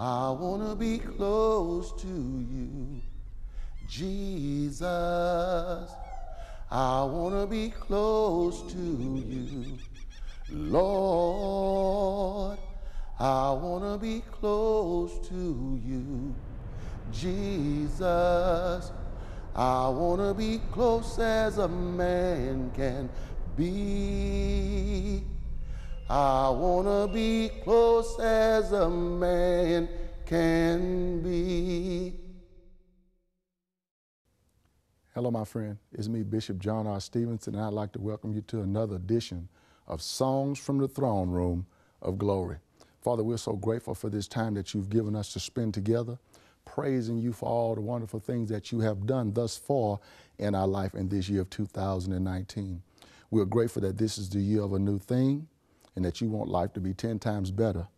I want to be close to you, Jesus. I want to be close to you, Lord. I want to be close to you, Jesus. I want to be close as a man can be. I want to be close as a man can be. Hello, my friend. It's me, Bishop John R. Stevenson, and I'd like to welcome you to another edition of Songs from the Throne Room of Glory. Father, we're so grateful for this time that you've given us to spend together praising you for all the wonderful things that you have done thus far in our life in this year of 2019. We're grateful that this is the year of a new thing and that you want life to be 10 times better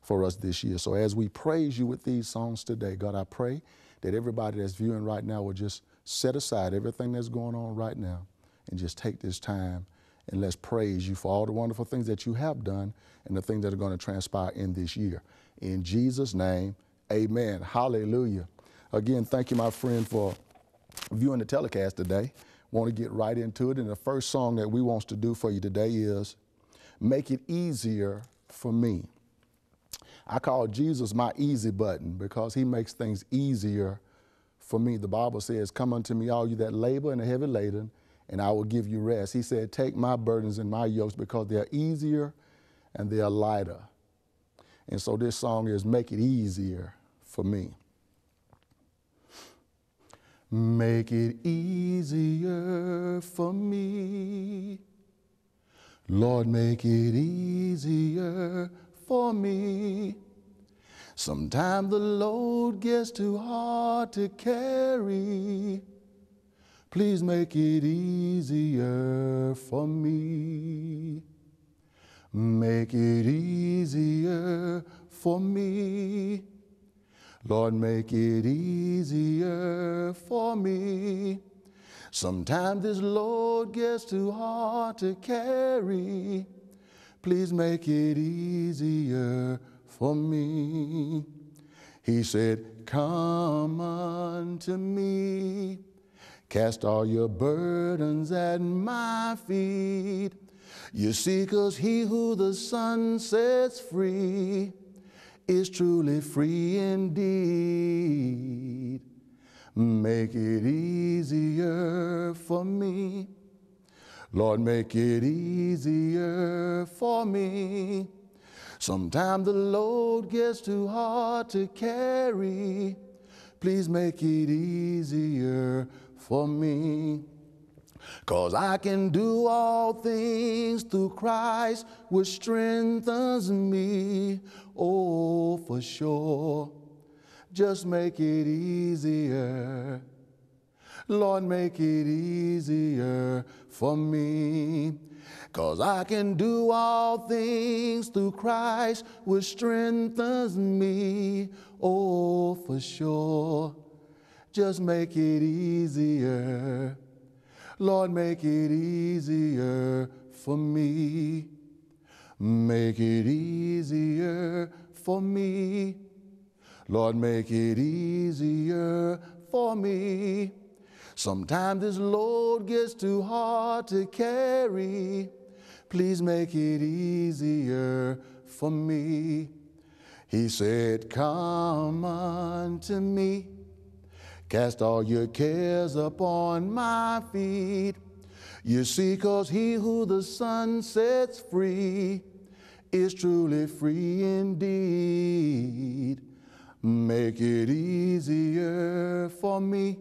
for us this year. So as we praise you with these songs today, God, I pray that everybody that's viewing right now will just set aside everything that's going on right now and just take this time and let's praise you for all the wonderful things that you have done and the things that are going to transpire in this year. In Jesus' name, Amen. Hallelujah. Again, thank you, my friend, for viewing the telecast today. Want to get right into it. And the first song that we want to do for you today is Make It Easier for Me. I call Jesus my easy button because he makes things easier for me. The Bible says, Come unto me, all you that labor and are heavy laden, and I will give you rest. He said, Take my burdens and my yokes because they're easier and they're lighter. And so this song is Make It Easier for me. Make it easier for me. Lord, make it easier for me. Sometimes the load gets too hard to carry. Please make it easier for me. Make it easier for me. Lord, make it easier for me. Sometimes this load gets too hard to carry. Please make it easier for me. He said, Come unto me, cast all your burdens at my feet. You see, cause he who the Son sets free is truly free indeed. Make it easier for me. Lord, make it easier for me. Sometimes the load gets too hard to carry. Please make it easier for me. Cause I can do all things through Christ, which strengthens me. Oh, for sure. Just make it easier. Lord, make it easier for me. Cause I can do all things through Christ, which strengthens me. Oh, for sure. Just make it easier. Lord, make it easier for me. Make it easier for me. Lord, make it easier for me. Sometimes this load gets too hard to carry. Please make it easier for me. He said, Come unto me Cast all your cares upon my feet. You see, cause he who the Son sets free is truly free indeed. Make it easier for me.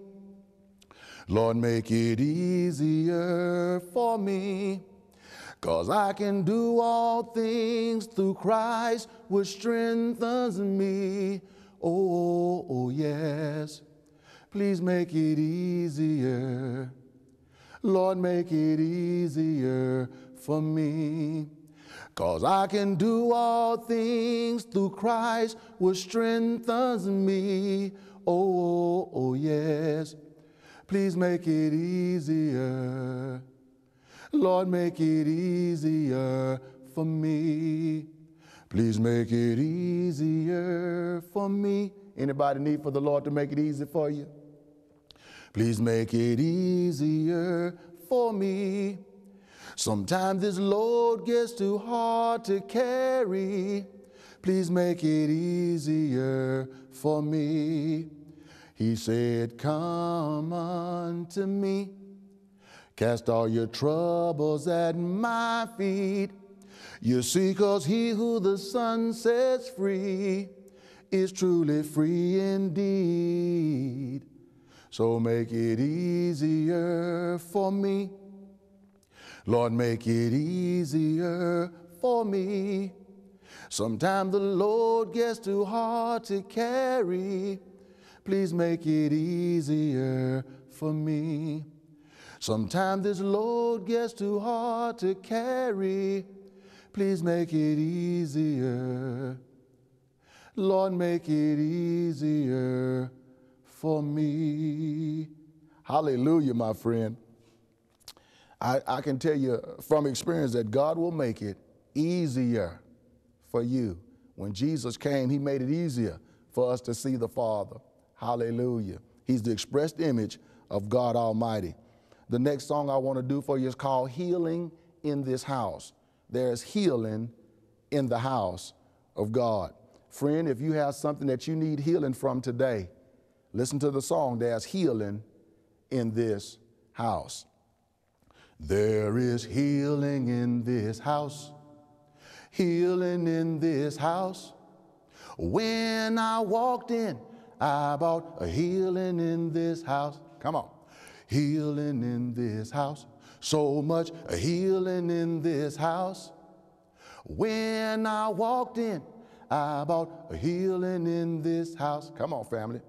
Lord, make it easier for me. Cause I can do all things through Christ, which strengthens me. Oh, oh, yes. Please make it easier. Lord, make it easier for me. Cause I can do all things through Christ, which strengthens me. Oh, oh, oh, yes. Please make it easier. Lord, make it easier for me. Please make it easier for me. Anybody need for the Lord to make it easy for you? Please make it easier for me. Sometimes this load gets too hard to carry. Please make it easier for me. He said, Come unto me. Cast all your troubles at my feet. You see, cause he who the Son sets free is truly free indeed. So make it easier for me. Lord, make it easier for me. Sometimes the load gets too hard to carry. Please make it easier for me. Sometimes this load gets too hard to carry. Please make it easier. Lord, make it easier for me. Hallelujah, my friend. I, I, can tell you from experience that God will make it easier for you. When Jesus came, He made it easier for us to see the Father. Hallelujah. He's the expressed image of God Almighty. The next song I want to do for you is called Healing in This House. There's healing in the house of God. Friend, if you have something that you need healing from today, listen to the song. There's healing in this house. There is healing in this house, healing in this house. When I walked in, I bought a healing in this house. Come on. Healing in this house. So much a healing in this house. When I walked in, I bought a healing in this house. Come on, family.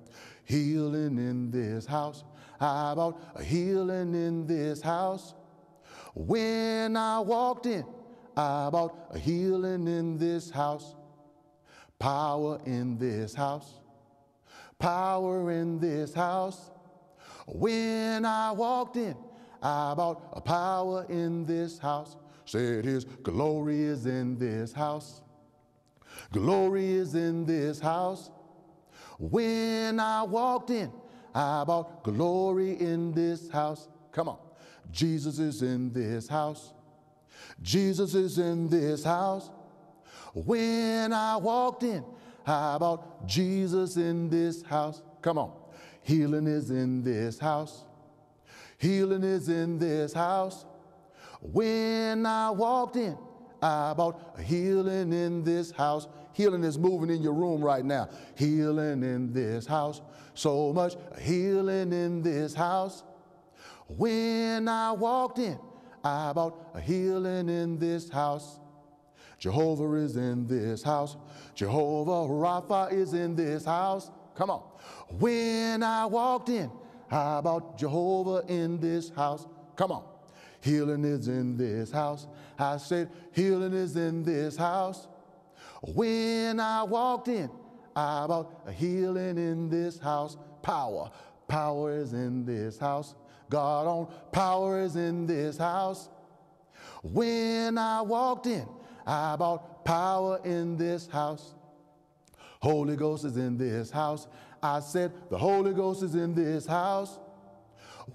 Healing in this house. I bought a healing in this house. When I walked in, I bought a healing in this house. Power in this house. Power in this house. When I walked in, I bought a power in this house. Said his glory is in this house. Glory is in this house. When I walked in, I bought glory in this house. Come on. Jesus is in this house. Jesus is in this house. When I walked in, how about Jesus in this house? Come on. Healing is in this house. Healing is in this house. When I walked in, I about healing in this house. Healing is moving in your room right now. Healing in this house. So much healing in this house. When I walked in, I bought a healing in this house. Jehovah is in this house. Jehovah Rapha is in this house. Come on. When I walked in, I bought Jehovah in this house. Come on. Healing is in this house. I said, healing is in this house. When I walked in, I bought a healing in this house. Power. Power is in this house. God on power is in this house. When I walked in, I bought power in this house. Holy Ghost is in this house. I said, The Holy Ghost is in this house.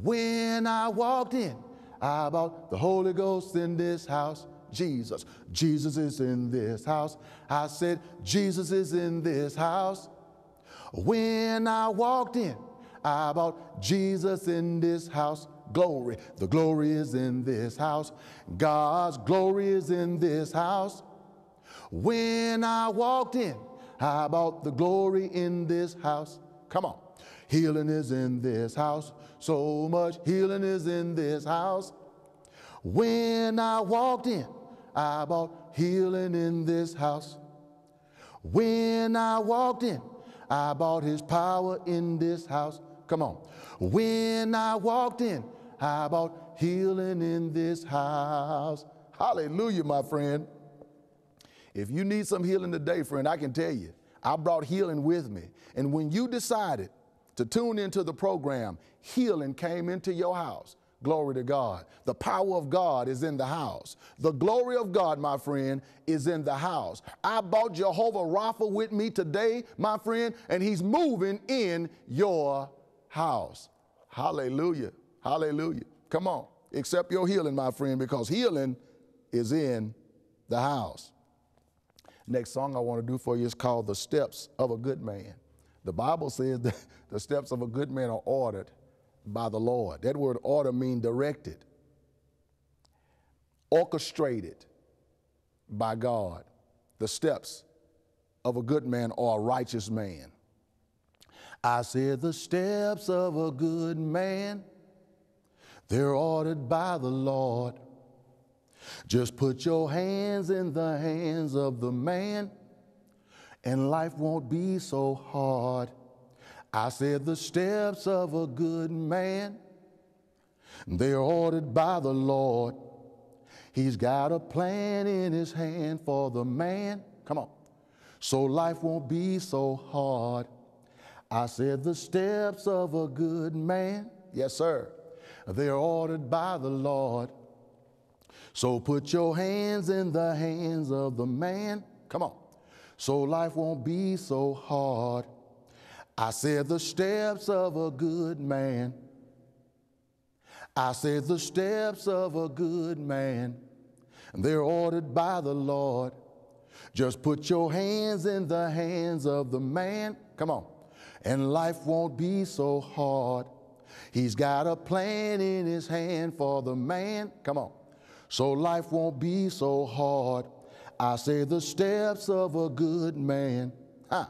When I walked in, I bought the Holy Ghost in this house. Jesus. Jesus is in this house. I said, Jesus is in this house. When I walked in, about Jesus in this house. Glory. The glory is in this house. God's glory is in this house. When I walked in, I about the glory in this house? Come on. Healing is in this house. So much healing is in this house. When I walked in, I about healing in this house. When I walked in, I bought his power in this house. Come on. When I walked in, how about healing in this house? Hallelujah, my friend. If you need some healing today, friend, I can tell you, I brought healing with me. And when you decided to tune into the program, healing came into your house. Glory to God. The power of God is in the house. The glory of God, my friend, is in the house. I brought Jehovah Rapha with me today, my friend, and he's moving in your house. Hallelujah. Hallelujah. Come on. Accept your healing, my friend, because healing is in the house. Next song I want to do for you is called The Steps of a Good Man. The Bible says that the steps of a good man are ordered by the Lord. That word order means directed, orchestrated by God. The steps of a good man are a righteous man. I said, the steps of a good man, they're ordered by the Lord. Just put your hands in the hands of the man, and life won't be so hard. I said, The steps of a good man, they're ordered by the Lord. He's got a plan in his hand for the man. Come on. So life won't be so hard. I said, The steps of a good man, yes, sir, they're ordered by the Lord. So put your hands in the hands of the man. Come on. So life won't be so hard. I said, the steps of a good man. I said, the steps of a good man. They're ordered by the Lord. Just put your hands in the hands of the man. Come on. And life won't be so hard. He's got a plan in his hand for the man. Come on. So life won't be so hard. I say the steps of a good man. Huh.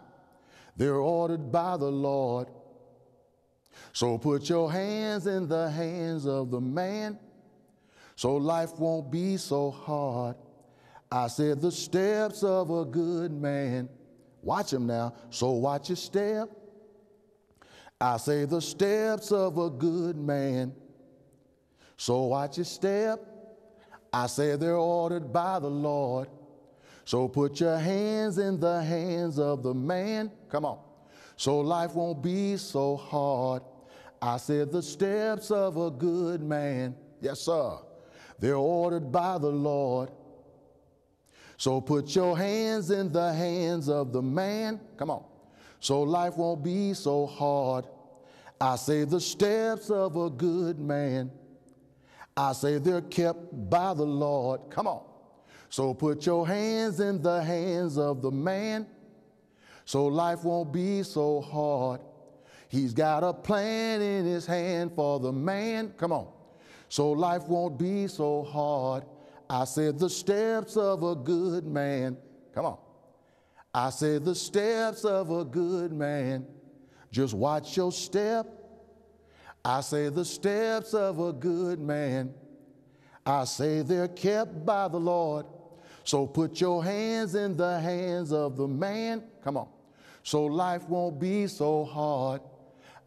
They're ordered by the Lord. So put your hands in the hands of the man so life won't be so hard. I said, the steps of a good man. Watch him now. So watch your step. I say, the steps of a good man. So watch your step. I say, they're ordered by the Lord. So put your hands in the hands of the man. Come on. So life won't be so hard. I said the steps of a good man. Yes, sir. They're ordered by the Lord. So put your hands in the hands of the man. Come on. So life won't be so hard. I say the steps of a good man. I say they're kept by the Lord. Come on. So put your hands in the hands of the man so life won't be so hard. He's got a plan in his hand for the man. Come on. So life won't be so hard. I said the steps of a good man. Come on. I said the steps of a good man. Just watch your step. I say the steps of a good man. I say they're kept by the Lord. So put your hands in the hands of the man. Come on. So life won't be so hard.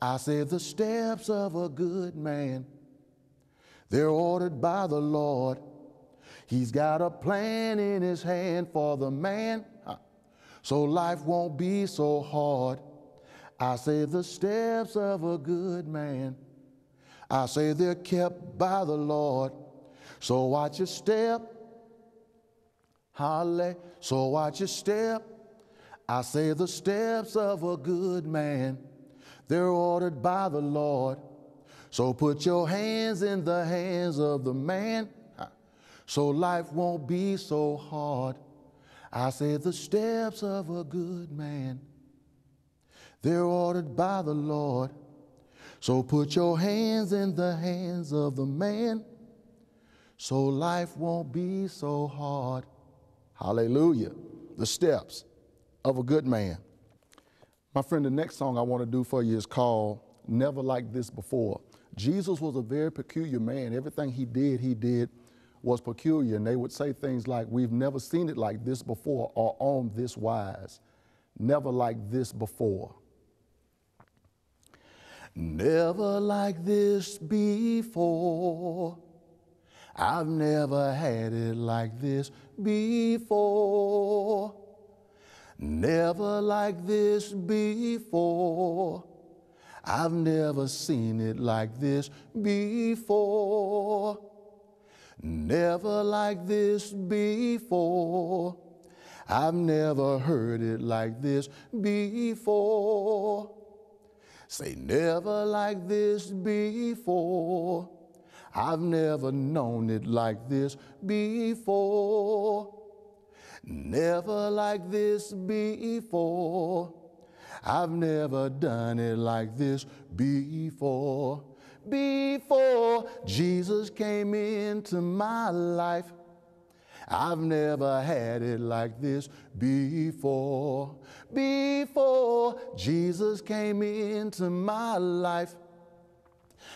I say the steps of a good man. They're ordered by the Lord. He's got a plan in his hand for the man. So life won't be so hard. I say the steps of a good man. I say they're kept by the Lord. So watch your step Hallelujah. So watch your step. I say the steps of a good man, they're ordered by the Lord. So put your hands in the hands of the man, so life won't be so hard. I say the steps of a good man, they're ordered by the Lord. So put your hands in the hands of the man, so life won't be so hard. Hallelujah. The steps of a good man. My friend, the next song I want to do for you is called Never Like This Before. Jesus was a very peculiar man. Everything he did, he did was peculiar. And they would say things like, We've never seen it like this before, or on this wise. Never like this before. Never like this before. I've never had it like this before. Never like this before. I've never seen it like this before. Never like this before. I've never heard it like this before. Say, never like this before. I've never known it like this before. Never like this before. I've never done it like this before. Before Jesus came into my life, I've never had it like this before. Before Jesus came into my life,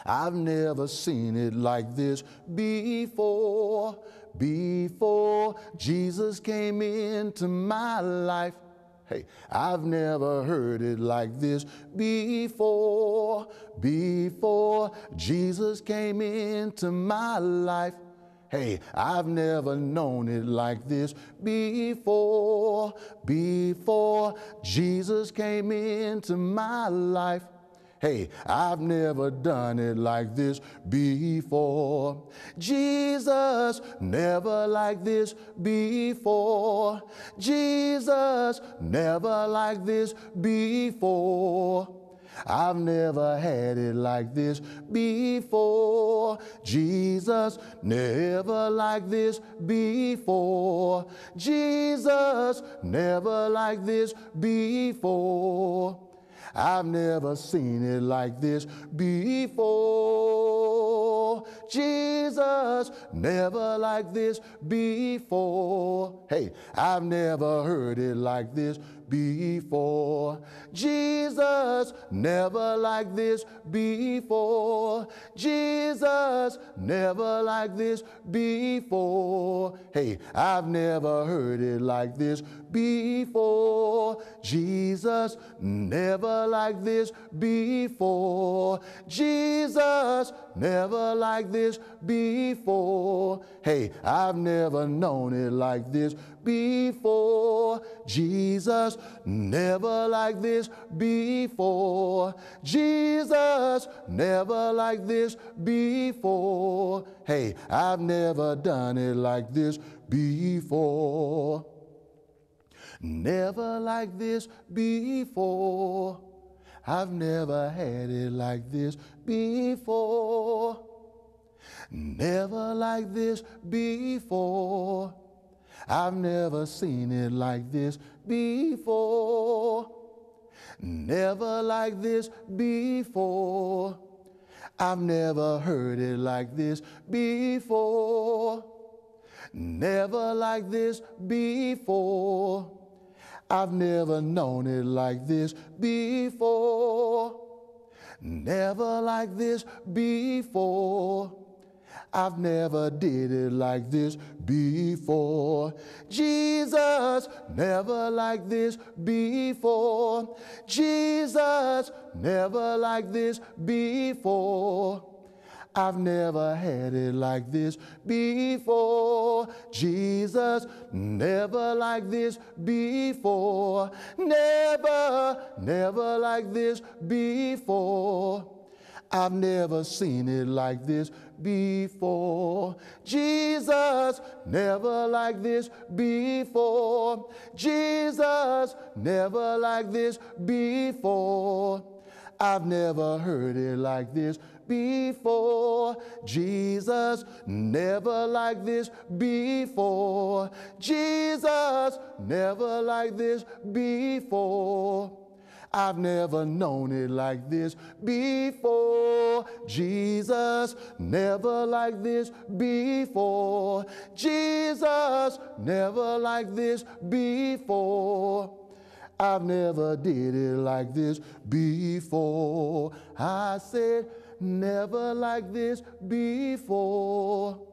I've never seen it like this before. Before Jesus came into my life, Hey, I've never heard it like this before. Before Jesus came into my life. Hey, I've never known it like this before. Before Jesus came into my life. Hey, I've never done it like this before. Jesus, never like this before. Jesus, never like this before. I've never had it like this before. Jesus, never like this before. Jesus, never like this before. I've never seen it like this before. Jesus, never like this before. Hey, I've never heard it like this before. Jesus, never like this before. Jesus, never like this before. Hey, I've never heard it like this before. Jesus, never like this before. Jesus, never like this before. Hey, I've never known it like this before. Jesus, never like this before. Jesus, never like this before. Hey, I've never done it like this before. Never like this before. I've never had it like this before. Never like this before. I've never seen it like this before. Never like this before. I've never heard it like this before. Never like this before. I've never known it like this before. Never like this before. I've never did it like this before. Jesus, never like this before. Jesus, never like this before. I've never had it like this before. Jesus, never like this before. Never, never like this before. I've never seen it like this before. Jesus, never like this before. Jesus, never like this before. I've never heard it like this before. Jesus, never like this before. Jesus, never like this before. I've never known it like this before. Jesus, never like this before. Jesus, never like this before. I've never did it like this before. I said, never like this before.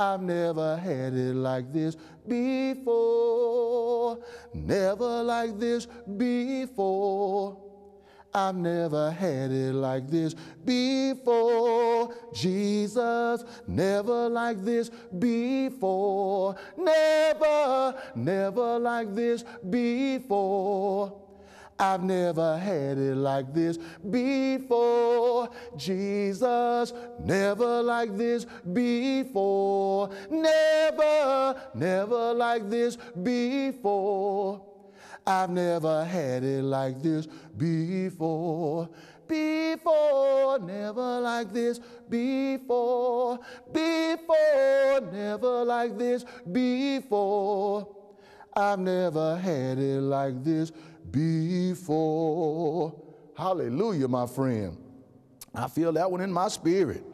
I've never had it like this before. Never like this before. I've never had it like this before. Jesus, never like this before. Never, never like this before. I've never had it like this before. Jesus, never like this before. Never, never like this before. I've never had it like this before. Before, never like this before. Before, never like this before. I've never had it like this before. Hallelujah, my friend. I feel that one in my spirit.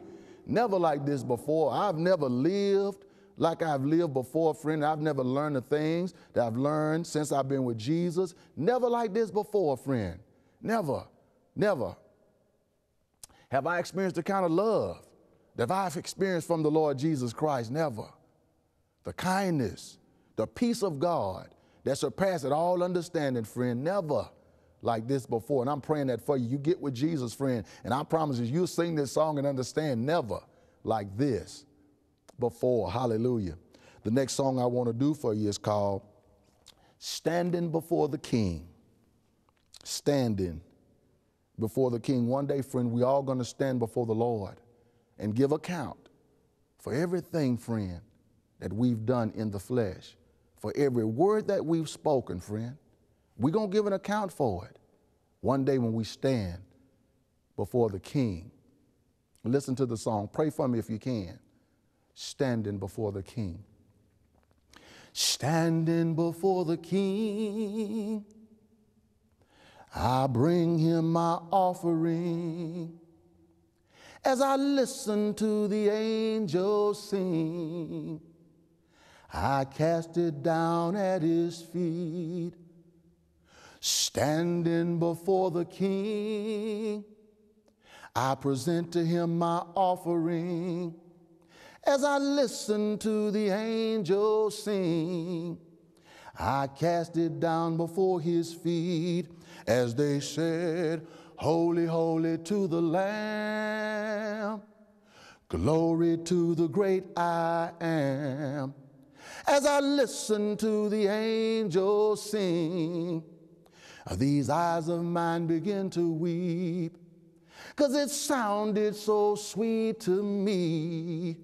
Never like this before. I've never lived like I've lived before, friend. I've never learned the things that I've learned since I've been with Jesus. Never like this before, friend. Never, never. Have I experienced the kind of love that I've experienced from the Lord Jesus Christ? Never. The kindness, the peace of God that surpasses all understanding, friend. Never like this before. And I'm praying that for you. You get with Jesus, friend. And I promise you, you'll sing this song and understand never like this before. Hallelujah. The next song I want to do for you is called Standing Before the King. Standing before the King. One day, friend, we all going to stand before the Lord and give account for everything, friend, that we've done in the flesh, for every word that we've spoken, friend. We're going to give an account for it one day when we stand before the King. Listen to the song. Pray for me if you can. Standing before the King. Standing before the King, I bring him my offering. As I listen to the angels sing, I cast it down at his feet standing before the king. I present to him my offering as I listen to the angels sing. I cast it down before his feet as they said, Holy, holy to the Lamb. Glory to the great I am. As I listen to the angels sing, these eyes of mine begin to weep, cause it sounded so sweet to me.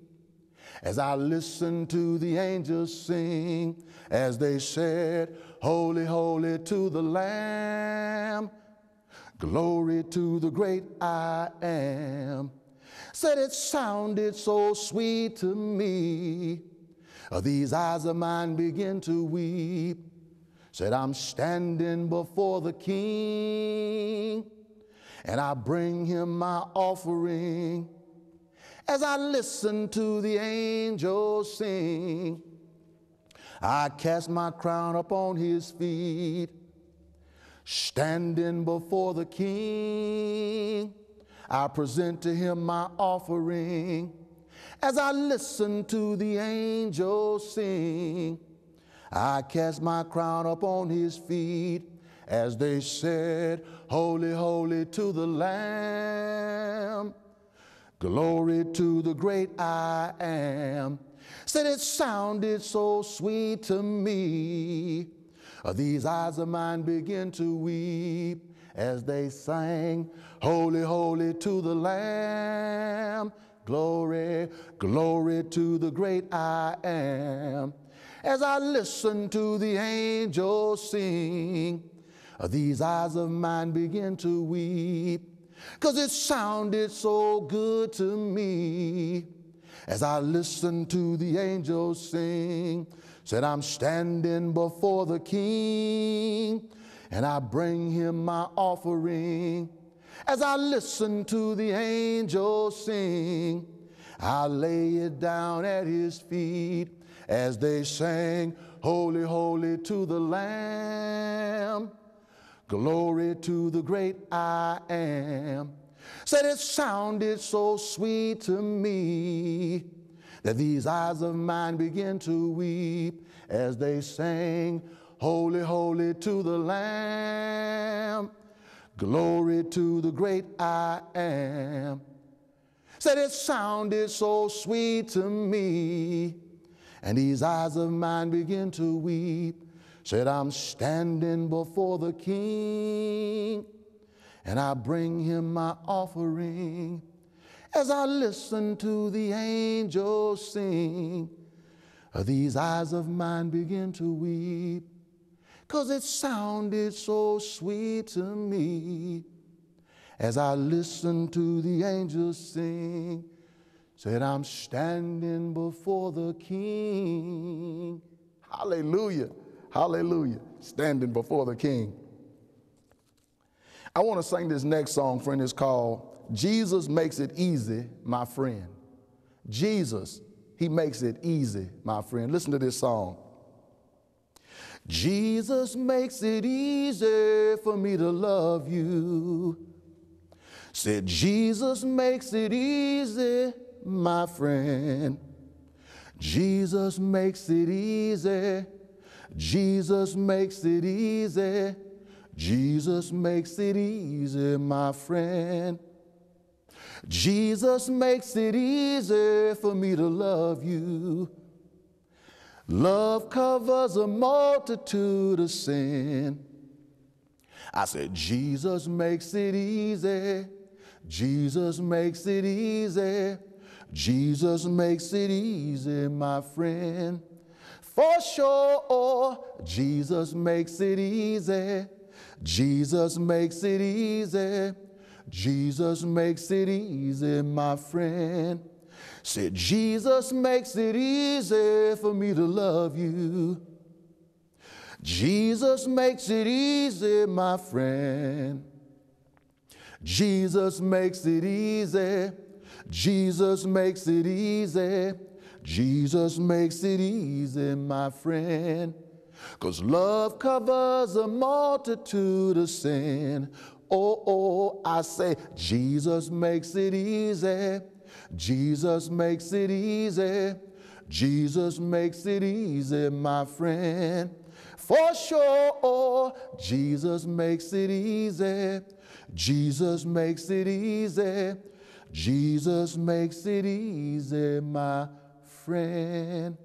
As I listened to the angels sing, as they said, Holy, holy to the Lamb, glory to the great I am. Said it sounded so sweet to me. These eyes of mine begin to weep said, I'm standing before the king, and I bring him my offering. As I listen to the angels sing, I cast my crown upon his feet, standing before the king. I present to him my offering. As I listen to the angels sing, I cast my crown upon his feet as they said, Holy, holy to the Lamb. Glory to the great I am. Said it sounded so sweet to me. These eyes of mine begin to weep as they sang, Holy, holy to the Lamb. Glory, glory to the great I am as I listen to the angels sing. Uh, these eyes of mine begin to weep, cause it sounded so good to me. As I listen to the angels sing, said, I'm standing before the King, and I bring him my offering. As I listen to the angels sing, I lay it down at his feet as they sang, Holy, holy to the Lamb. Glory to the great I am. Said it sounded so sweet to me that these eyes of mine begin to weep as they sang, Holy, holy to the Lamb. Glory to the great I am. Said it sounded so sweet to me and these eyes of mine begin to weep. said, I'm standing before the king, and I bring him my offering. As I listen to the angels sing, these eyes of mine begin to weep, cause it sounded so sweet to me. As I listened to the angels sing, said, I'm standing before the king. Hallelujah. Hallelujah. Standing before the king. I want to sing this next song, friend. It's called Jesus Makes It Easy, My Friend. Jesus, He makes it easy, my friend. Listen to this song. Jesus makes it easy for me to love you. Said, Jesus makes it easy my friend. Jesus makes it easy. Jesus makes it easy. Jesus makes it easy, my friend. Jesus makes it easy for me to love you. Love covers a multitude of sin. I said, Jesus makes it easy. Jesus makes it easy. Jesus makes it easy, my friend. For sure, Jesus makes it easy. Jesus makes it easy. Jesus makes it easy, my friend. Said, Jesus makes it easy for me to love you. Jesus makes it easy, my friend. Jesus makes it easy. Jesus makes it easy. Jesus makes it easy, my friend. Cause love covers a multitude of sin. Oh, oh, I say, Jesus makes it easy. Jesus makes it easy. Jesus makes it easy, my friend. For sure, Jesus makes it easy. Jesus makes it easy. Jesus makes it easy, my friend.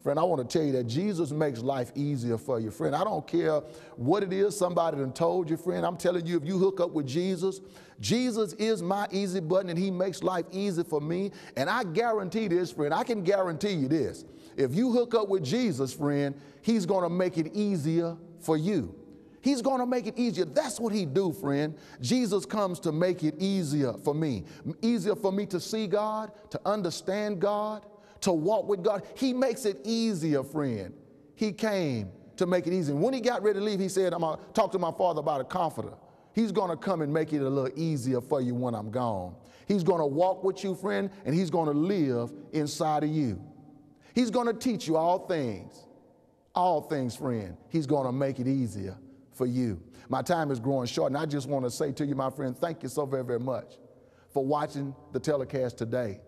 Friend, I want to tell you that Jesus makes life easier for you, friend. I don't care what it is somebody done told you, friend. I'm telling you, if you hook up with Jesus, Jesus is my easy button and he makes life easy for me. And I guarantee this, friend, I can guarantee you this. If you hook up with Jesus, friend, he's going to make it easier for you. He's going to make it easier. That's what he do, friend. Jesus comes to make it easier for me. Easier for me to see God, to understand God, to walk with God. He makes it easier, friend. He came to make it easy. When he got ready to leave, he said, I'm going to talk to my father about a comforter. He's going to come and make it a little easier for you when I'm gone. He's going to walk with you, friend, and he's going to live inside of you. He's going to teach you all things. All things, friend. He's going to make it easier for you. My time is growing short, and I just want to say to you, my friend, thank you so very, very much for watching the telecast today.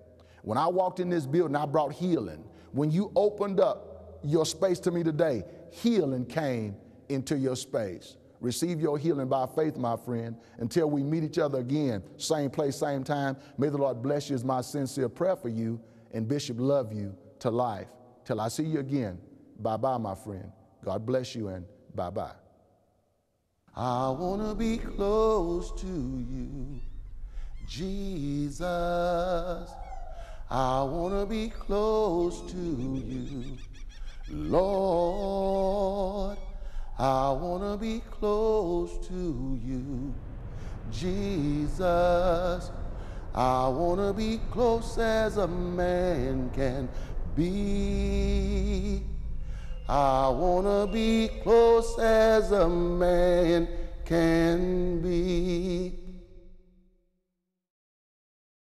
When I walked in this building, I brought healing. When you opened up your space to me today, healing came into your space. Receive your healing by faith, my friend. Until we meet each other again, same place, same time. May the Lord bless you is my sincere prayer for you. And Bishop, love you to life. Till I see you again. Bye bye, my friend. God bless you and bye bye. I want to be close to you, Jesus. I want to be close to you, Lord. I want to be close to you, Jesus. I want to be close as a man can be. I want to be close as a man can be.